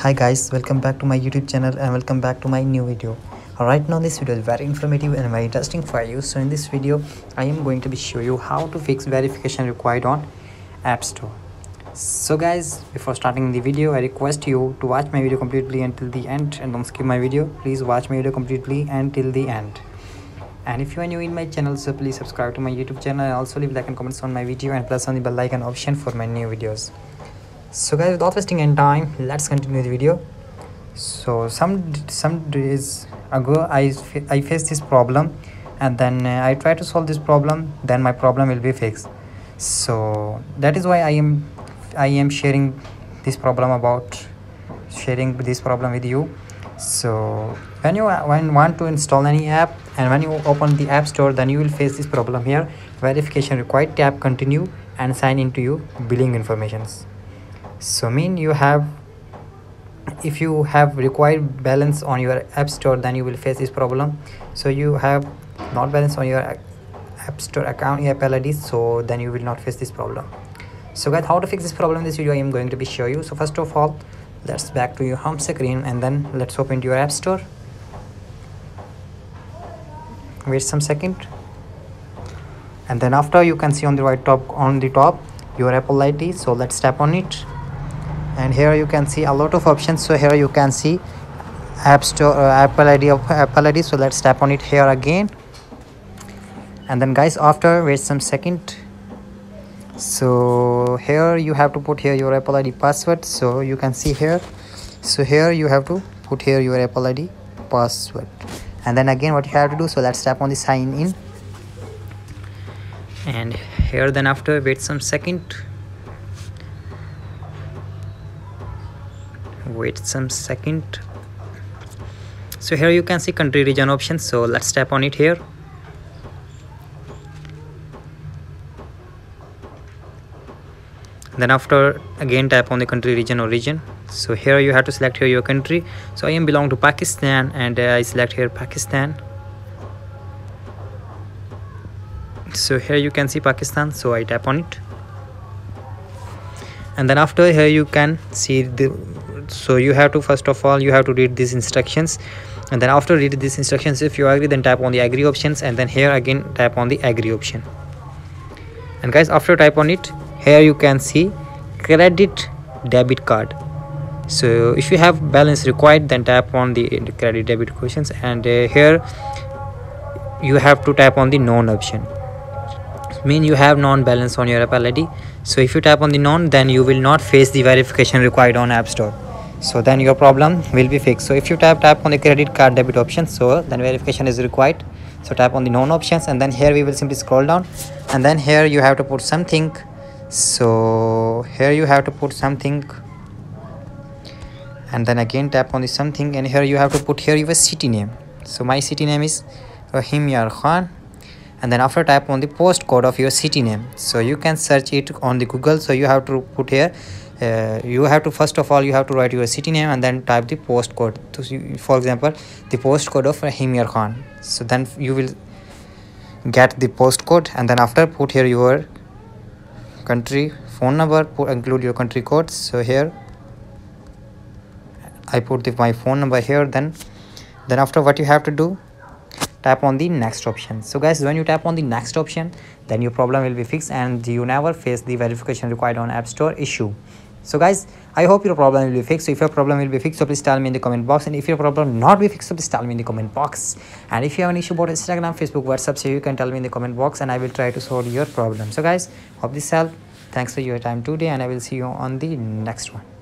hi guys welcome back to my youtube channel and welcome back to my new video. Right now this video is very informative and very interesting for you. So in this video i am going to be show you how to fix verification required on app store. So guys before starting the video i request you to watch my video completely until the end and don't skip my video. Please watch my video completely until the end. And if you are new in my channel so please subscribe to my youtube channel and also leave like and comments on my video and plus on the bell icon option for my new videos so guys without wasting any time let's continue the video. So some some days ago i i faced this problem and then uh, i try to solve this problem then my problem will be fixed. So that is why i am i am sharing this problem about sharing this problem with you. So when you when want to install any app and when you open the app store then you will face this problem here. Verification required tap continue and sign into your billing informations so mean you have if you have required balance on your app store then you will face this problem. So you have not balance on your app store account apple id so then you will not face this problem. So guys how to fix this problem? In this video i am going to be show you. So first of all let's back to your home screen and then let's open your app store. Wait some second. And then after you can see on the right top on the top your apple id so let's tap on it and here you can see a lot of options. So here you can see app store uh, apple id of apple id so let's tap on it here again. And then guys after wait some second. So here you have to put here your apple id password. So you can see here. So here you have to put here your apple id password. And then again what you have to do so let's tap on the sign in. And here then after wait some second wait some second. So here you can see country region option so let's tap on it here. Then after again tap on the country region or region. So here you have to select here your country. So i am belong to pakistan and uh, i select here pakistan. So here you can see pakistan. So i tap on it. And then after here you can see the so you have to first of all you have to read these instructions. And then after read these instructions if you agree then tap on the agree options. And then here again tap on the agree option. And guys after type on it here you can see credit debit card. So if you have balance required then tap on the credit debit questions. And uh, here you have to tap on the non option. Mean you have non balance on your apple id so if you tap on the non then you will not face the verification required on app store so then your problem will be fixed. So if you tap tap on the credit card debit option so then verification is required. So tap on the non options and then here we will simply scroll down. And then here you have to put something. So here you have to put something. And then again tap on the something and here you have to put here your city name. So my city name is Rahim Yar Khan. And then after tap on the postcode of your city name. So you can search it on the Google. So you have to put here uh, you have to first of all you have to write your city name and then type the postcode so for example the postcode of Rahim Yar Khan. So then you will get the postcode and then after put here your country phone number put include your country code. So here i put the, my phone number here. Then then after what you have to do tap on the next option. So guys when you tap on the next option then your problem will be fixed and you never face the verification required on app store issue so guys i hope your problem will be fixed. So if your problem will be fixed so please tell me in the comment box. And if your problem not be fixed so please tell me in the comment box. And if you have an issue about instagram facebook whatsapp so you can tell me in the comment box and i will try to solve your problem. So guys hope this helped. Thanks for your time today and i will see you on the next one